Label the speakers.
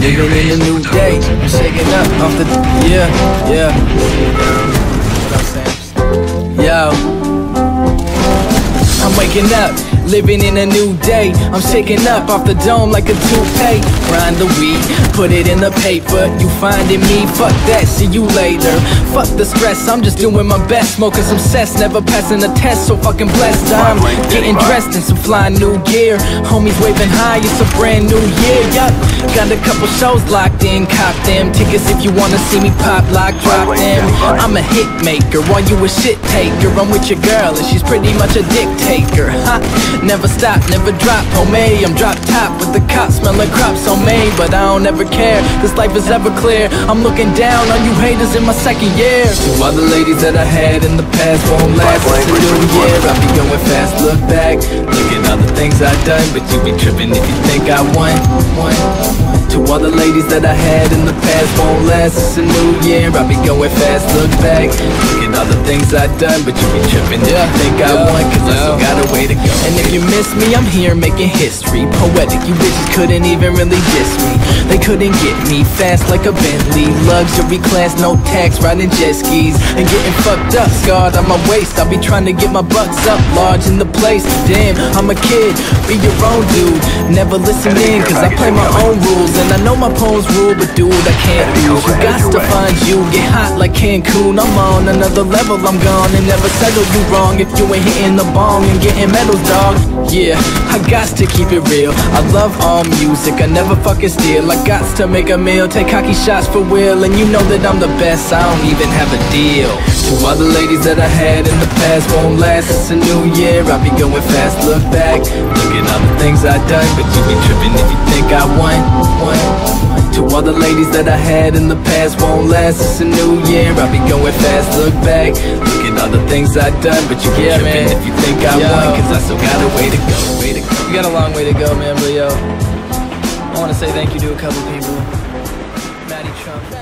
Speaker 1: living in a new day. I'm shaking up off the yeah, yeah. Yo. I'm waking up, living in a new day. I'm shaking up off the dome like a toupee. Grind the weed, put it in the paper. You finding me? Fuck that, see you later. Fuck the stress, I'm just doing my best. Smoking some cess, never passing a test. So fucking blessed. I'm getting dressed in some fly new gear. Homies waving high, it's a brand new year. Yup, got a couple shows locked in. Cop them tickets if you wanna see me pop, lock, drop them. I'm a hit maker while you a shit taker. I'm with your girl and she's pretty much a dictator. Ha, never stop, never drop. Oh, Homie, I'm drop top with the cops smelling crops on me, but I don't ever care. This life is ever clear. I'm looking down on you haters in my second year. To all the ladies that I had in the past won't last. It's a new year. I be going fast. Look back, look at all the things I've done, but you be tripping if you think I won. won. To all the ladies that I had in the past won't last. It's a new year. I be going fast. Look back, look at all the things I've done, but you be tripping yeah, think I won, cause I still got a way to go. And if you miss me, I'm here making history. Poetic, you bitches couldn't even really diss me. They couldn't get me fast like a Bentley. Luxury class, no tax, riding jet skis. And getting fucked up, scarred on my waist. I'll be trying to get my bucks up, large in the place. Damn, I'm a kid, be your own dude. Never listen in, cause I play my own rules. I know my poems rule, but dude, I can't lose. You got to find you, get hot like Cancun. I'm on another level, I'm gone and never settle you wrong. If you ain't hitting the bong and getting medals, dog. Yeah, I got to keep it real. I love all music, I never fucking steal. I got to make a meal, take hockey shots for Will. And you know that I'm the best, I don't even have a deal. To all the ladies that I had in the past won't last. It's a new year, I'll be going fast. Look back, look at all the things I've done. But you be tripping if you think I won. won. To all the ladies that I had in the past won't last. It's a new year, I'll be going fast. Look back, look at all the things I've done. But you be tripping if you think I won, cause I still got a way to go. Way to go. You got a long way to go, man, but yo. I wanna say thank you to a couple people. Maddie Trump.